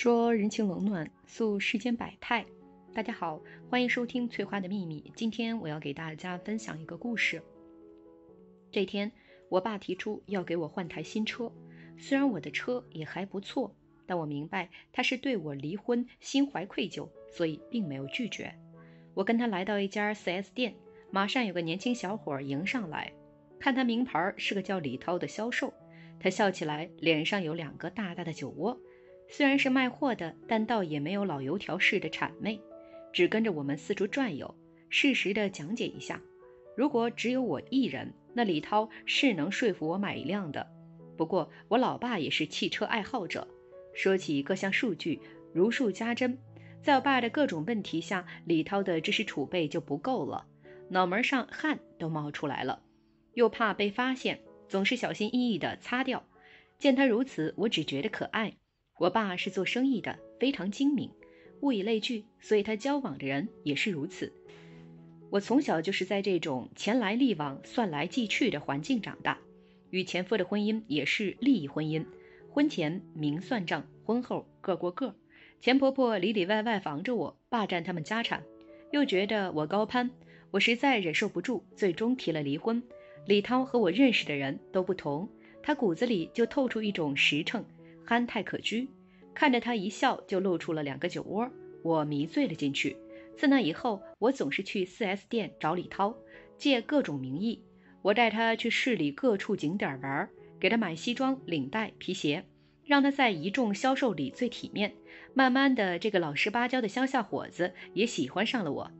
说人情冷暖，诉世间百态。大家好，欢迎收听《翠花的秘密》。今天我要给大家分享一个故事。这天，我爸提出要给我换台新车，虽然我的车也还不错，但我明白他是对我离婚心怀愧疚，所以并没有拒绝。我跟他来到一家 4S 店，马上有个年轻小伙迎上来，看他名牌是个叫李涛的销售，他笑起来脸上有两个大大的酒窝。虽然是卖货的，但倒也没有老油条似的谄媚，只跟着我们四处转悠，适时的讲解一下。如果只有我一人，那李涛是能说服我买一辆的。不过我老爸也是汽车爱好者，说起各项数据如数家珍。在我爸的各种问题下，李涛的知识储备就不够了，脑门上汗都冒出来了，又怕被发现，总是小心翼翼地擦掉。见他如此，我只觉得可爱。我爸是做生意的，非常精明，物以类聚，所以他交往的人也是如此。我从小就是在这种钱来利往、算来计去的环境长大，与前夫的婚姻也是利益婚姻，婚前明算账，婚后各过各。前婆婆里里外外防着我，霸占他们家产，又觉得我高攀，我实在忍受不住，最终提了离婚。李涛和我认识的人都不同，他骨子里就透出一种实诚。憨态可掬，看着他一笑就露出了两个酒窝，我迷醉了进去。自那以后，我总是去 4S 店找李涛，借各种名义，我带他去市里各处景点玩，给他买西装、领带、皮鞋，让他在一众销售里最体面。慢慢的，这个老实巴交的乡下伙子也喜欢上了我。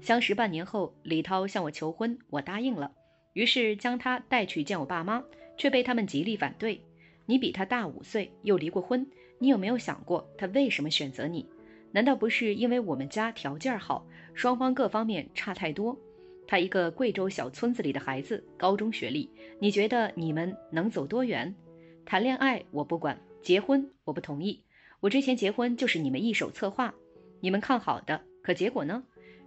相识半年后，李涛向我求婚，我答应了，于是将他带去见我爸妈，却被他们极力反对。你比他大五岁，又离过婚，你有没有想过他为什么选择你？难道不是因为我们家条件好，双方各方面差太多？他一个贵州小村子里的孩子，高中学历，你觉得你们能走多远？谈恋爱我不管，结婚我不同意。我之前结婚就是你们一手策划，你们看好的，可结果呢？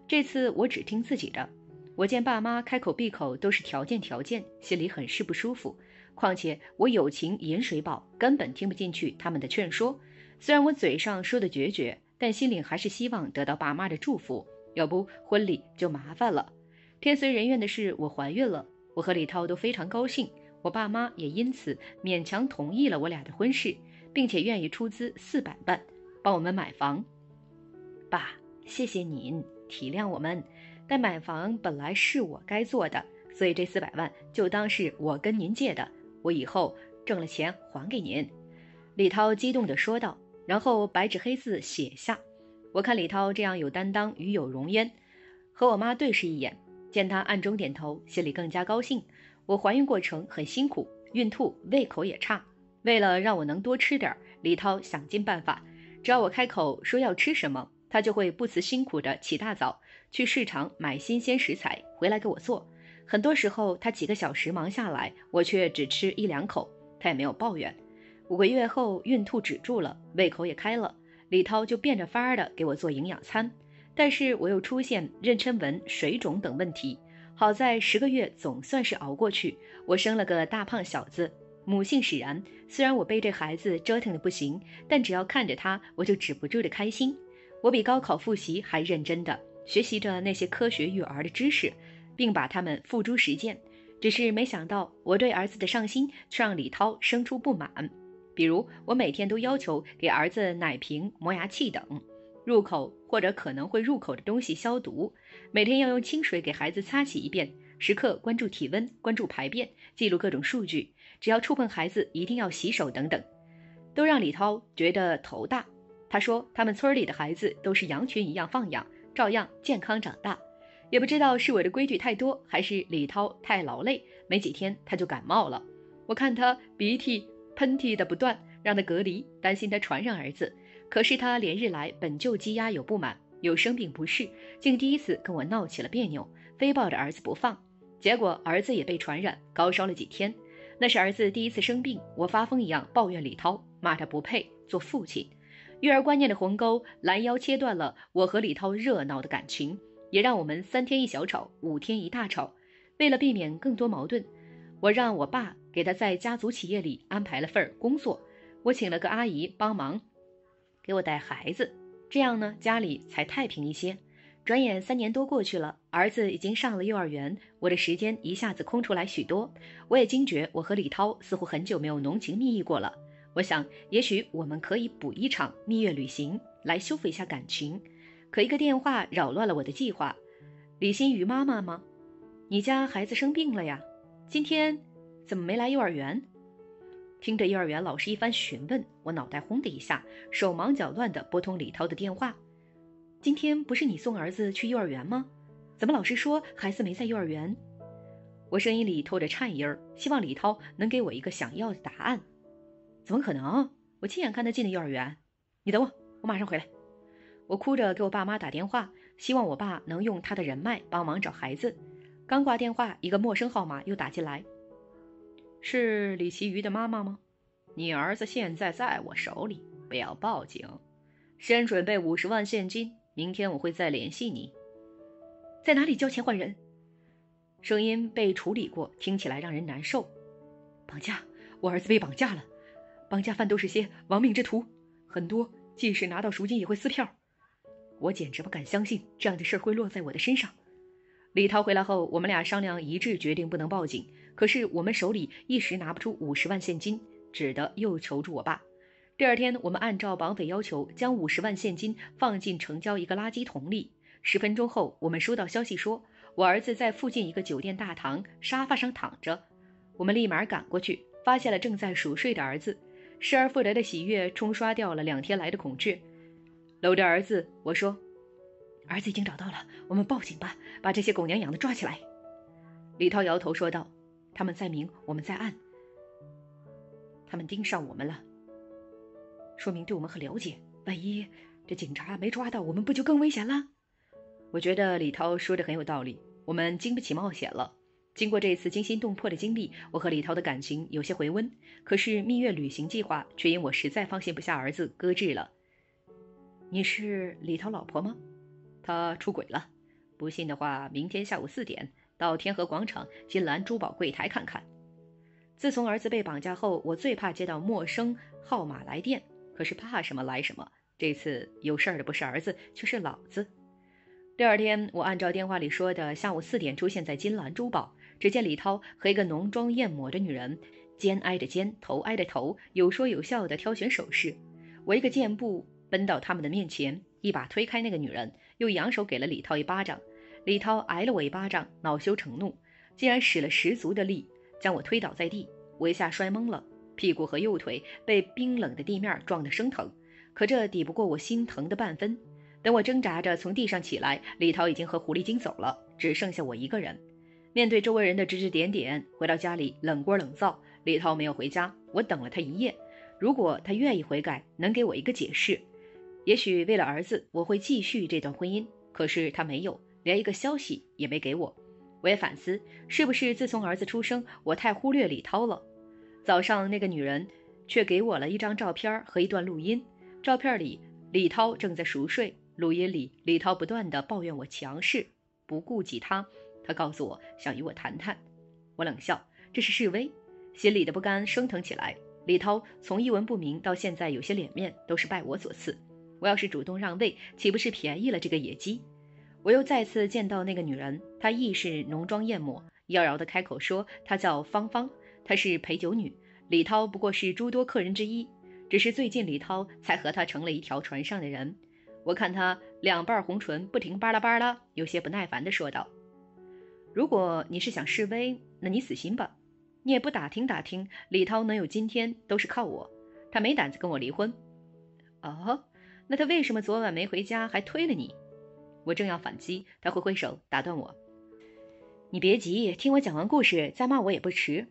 这次我只听自己的。我见爸妈开口闭口都是条件条件，心里很是不舒服。况且我友情饮水饱，根本听不进去他们的劝说。虽然我嘴上说的决绝，但心里还是希望得到爸妈的祝福，要不婚礼就麻烦了。天随人愿的是，我怀孕了。我和李涛都非常高兴，我爸妈也因此勉强同意了我俩的婚事，并且愿意出资四百万帮我们买房。爸，谢谢您体谅我们。但买房本来是我该做的，所以这四百万就当是我跟您借的，我以后挣了钱还给您。”李涛激动地说道，然后白纸黑字写下。我看李涛这样有担当、与有容焉，和我妈对视一眼，见她暗中点头，心里更加高兴。我怀孕过程很辛苦，孕吐，胃口也差，为了让我能多吃点，李涛想尽办法，只要我开口说要吃什么。他就会不辞辛苦的起大早去市场买新鲜食材回来给我做。很多时候他几个小时忙下来，我却只吃一两口，他也没有抱怨。五个月后孕吐止住了，胃口也开了，李涛就变着法儿的给我做营养餐。但是我又出现妊娠纹、水肿等问题，好在十个月总算是熬过去，我生了个大胖小子，母性使然。虽然我被这孩子折腾的不行，但只要看着他，我就止不住的开心。我比高考复习还认真的学习着那些科学育儿的知识，并把它们付诸实践。只是没想到，我对儿子的上心却让李涛生出不满。比如，我每天都要求给儿子奶瓶、磨牙器等入口或者可能会入口的东西消毒，每天要用清水给孩子擦洗一遍，时刻关注体温、关注排便，记录各种数据。只要触碰孩子，一定要洗手等等，都让李涛觉得头大。他说：“他们村里的孩子都是羊群一样放养，照样健康长大。也不知道是我的规矩太多，还是李涛太劳累，没几天他就感冒了。我看他鼻涕喷嚏的不断，让他隔离，担心他传染儿子。可是他连日来本就积压有不满，有生病不适，竟第一次跟我闹起了别扭，非抱着儿子不放。结果儿子也被传染，高烧了几天。那是儿子第一次生病，我发疯一样抱怨李涛，骂他不配做父亲。”育儿观念的鸿沟拦腰切断了我和李涛热闹的感情，也让我们三天一小吵，五天一大吵。为了避免更多矛盾，我让我爸给他在家族企业里安排了份工作，我请了个阿姨帮忙，给我带孩子，这样呢家里才太平一些。转眼三年多过去了，儿子已经上了幼儿园，我的时间一下子空出来许多。我也惊觉我和李涛似乎很久没有浓情蜜意过了。我想，也许我们可以补一场蜜月旅行，来修复一下感情。可一个电话扰乱了我的计划。李新宇妈妈吗？你家孩子生病了呀？今天怎么没来幼儿园？听着幼儿园老师一番询问，我脑袋轰的一下，手忙脚乱地拨通李涛的电话。今天不是你送儿子去幼儿园吗？怎么老师说孩子没在幼儿园？我声音里透着颤音儿，希望李涛能给我一个想要的答案。怎么可能？我亲眼看他进的幼儿园。你等我，我马上回来。我哭着给我爸妈打电话，希望我爸能用他的人脉帮忙找孩子。刚挂电话，一个陌生号码又打进来。是李奇瑜的妈妈吗？你儿子现在在我手里，不要报警，先准备五十万现金。明天我会再联系你。在哪里交钱换人？声音被处理过，听起来让人难受。绑架，我儿子被绑架了。绑架犯都是些亡命之徒，很多即使拿到赎金也会撕票。我简直不敢相信这样的事会落在我的身上。李涛回来后，我们俩商量一致，决定不能报警。可是我们手里一时拿不出五十万现金，只得又求助我爸。第二天，我们按照绑匪要求，将五十万现金放进城郊一个垃圾桶里。十分钟后，我们收到消息说，我儿子在附近一个酒店大堂沙发上躺着。我们立马赶过去，发现了正在熟睡的儿子。失而复得的喜悦冲刷掉了两天来的恐惧。搂着儿子，我说：“儿子已经找到了，我们报警吧，把这些狗娘养的抓起来。”李涛摇头说道：“他们在明，我们在暗，他们盯上我们了。”说明对我们很了解，万一这警察没抓到我们，不就更危险了？我觉得李涛说的很有道理，我们经不起冒险了。经过这次惊心动魄的经历，我和李涛的感情有些回温，可是蜜月旅行计划却因我实在放心不下儿子搁置了。你是李涛老婆吗？他出轨了，不信的话，明天下午四点到天河广场金兰珠宝柜台看看。自从儿子被绑架后，我最怕接到陌生号码来电。可是怕什么来什么，这次有事儿的不是儿子，却是老子。第二天，我按照电话里说的，下午四点出现在金兰珠宝。只见李涛和一个浓妆艳抹的女人，肩挨着肩，头挨着头，有说有笑的挑选首饰。我一个箭步奔到他们的面前，一把推开那个女人，又扬手给了李涛一巴掌。李涛挨了我一巴掌，恼羞成怒，竟然使了十足的力，将我推倒在地。我一下摔懵了。屁股和右腿被冰冷的地面撞得生疼，可这抵不过我心疼的半分。等我挣扎着从地上起来，李涛已经和狐狸精走了，只剩下我一个人。面对周围人的指指点点，回到家里冷锅冷灶。李涛没有回家，我等了他一夜。如果他愿意悔改，能给我一个解释，也许为了儿子，我会继续这段婚姻。可是他没有，连一个消息也没给我。我也反思，是不是自从儿子出生，我太忽略李涛了？早上，那个女人却给我了一张照片和一段录音。照片里，李涛正在熟睡；录音里，李涛不断的抱怨我强势，不顾及他。他告诉我想与我谈谈。我冷笑，这是示威。心里的不甘升腾起来。李涛从一文不名到现在有些脸面，都是拜我所赐。我要是主动让位，岂不是便宜了这个野鸡？我又再次见到那个女人，她亦是浓妆艳抹，妖娆的开口说：“她叫芳芳。”她是陪酒女，李涛不过是诸多客人之一，只是最近李涛才和她成了一条船上的人。我看她两瓣红唇不停巴拉巴拉，有些不耐烦地说道：“如果你是想示威，那你死心吧。你也不打听打听，李涛能有今天都是靠我。他没胆子跟我离婚。哦，那他为什么昨晚没回家还推了你？”我正要反击，他挥挥手打断我：“你别急，听我讲完故事再骂我也不迟。”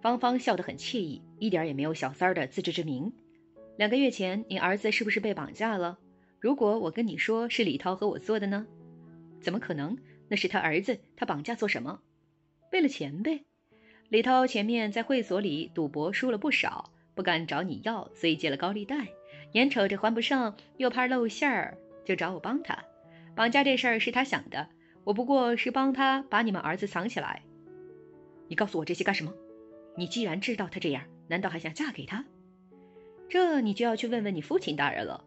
芳芳笑得很惬意，一点也没有小三儿的自知之明。两个月前，你儿子是不是被绑架了？如果我跟你说是李涛和我做的呢？怎么可能？那是他儿子，他绑架做什么？为了钱呗。李涛前面在会所里赌博输了不少，不敢找你要，所以借了高利贷。眼瞅着还不上，又怕露馅儿，就找我帮他。绑架这事儿是他想的，我不过是帮他把你们儿子藏起来。你告诉我这些干什么？你既然知道他这样，难道还想嫁给他？这你就要去问问你父亲大人了。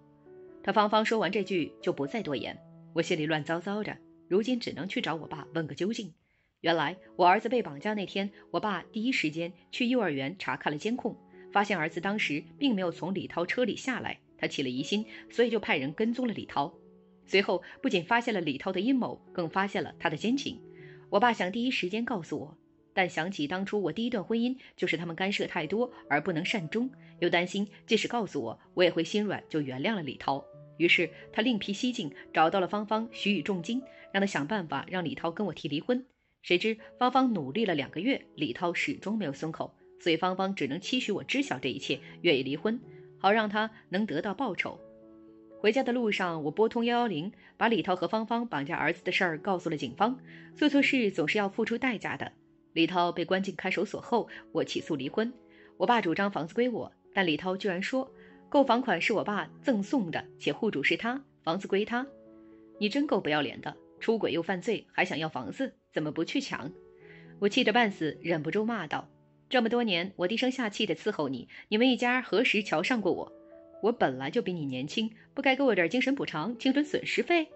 他芳芳说完这句就不再多言。我心里乱糟糟的，如今只能去找我爸问个究竟。原来我儿子被绑架那天，我爸第一时间去幼儿园查看了监控，发现儿子当时并没有从李涛车里下来，他起了疑心，所以就派人跟踪了李涛。随后不仅发现了李涛的阴谋，更发现了他的奸情。我爸想第一时间告诉我，但想起当初我第一段婚姻就是他们干涉太多而不能善终，又担心即使告诉我，我也会心软就原谅了李涛。于是他另辟蹊径，找到了芳芳，许以重金，让他想办法让李涛跟我提离婚。谁知芳芳努力了两个月，李涛始终没有松口，所以芳芳只能期许我知晓这一切，愿意离婚，好让他能得到报酬。回家的路上，我拨通幺幺零，把李涛和芳芳绑架儿子的事儿告诉了警方。做错事总是要付出代价的。李涛被关进看守所后，我起诉离婚。我爸主张房子归我，但李涛居然说。购房款是我爸赠送的，且户主是他，房子归他。你真够不要脸的，出轨又犯罪，还想要房子，怎么不去抢？我气得半死，忍不住骂道：“这么多年，我低声下气的伺候你，你们一家何时瞧上过我？我本来就比你年轻，不该给我点精神补偿、青春损失费？”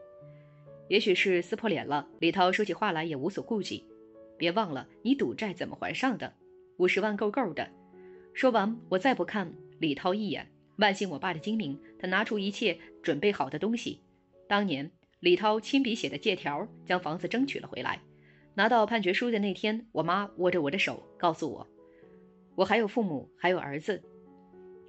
也许是撕破脸了，李涛说起话来也无所顾忌。别忘了，你赌债怎么还上的？五十万够够的。说完，我再不看李涛一眼。万幸我爸的精明，他拿出一切准备好的东西。当年李涛亲笔写的借条，将房子争取了回来。拿到判决书的那天，我妈握着我的手，告诉我，我还有父母，还有儿子。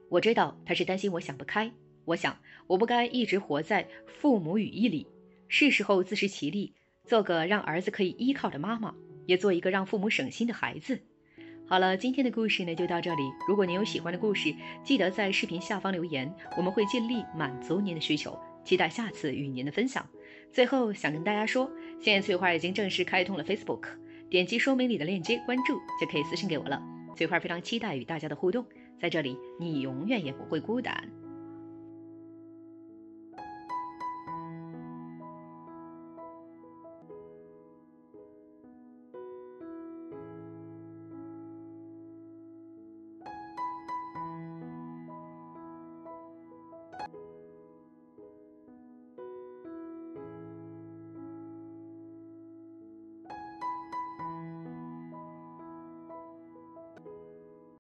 我知道他是担心我想不开。我想，我不该一直活在父母羽翼里，是时候自食其力，做个让儿子可以依靠的妈妈，也做一个让父母省心的孩子。好了，今天的故事呢就到这里。如果您有喜欢的故事，记得在视频下方留言，我们会尽力满足您的需求。期待下次与您的分享。最后想跟大家说，现在翠花已经正式开通了 Facebook，点击说明里的链接关注就可以私信给我了。翠花非常期待与大家的互动，在这里你永远也不会孤单。